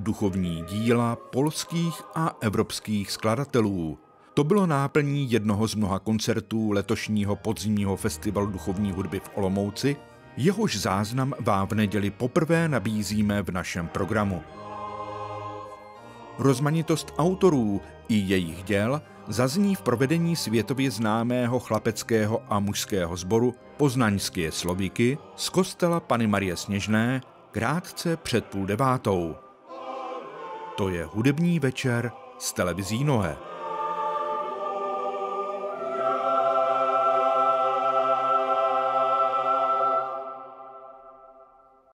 duchovní díla polských a evropských skladatelů. To bylo náplní jednoho z mnoha koncertů letošního podzimního festivalu duchovní hudby v Olomouci, jehož záznam vám v neděli poprvé nabízíme v našem programu. Rozmanitost autorů i jejich děl zazní v provedení světově známého chlapeckého a mužského sboru Poznaňské slovíky z kostela Pany Marie Sněžné krátce před půl devátou. To je hudební večer z televizí Noé.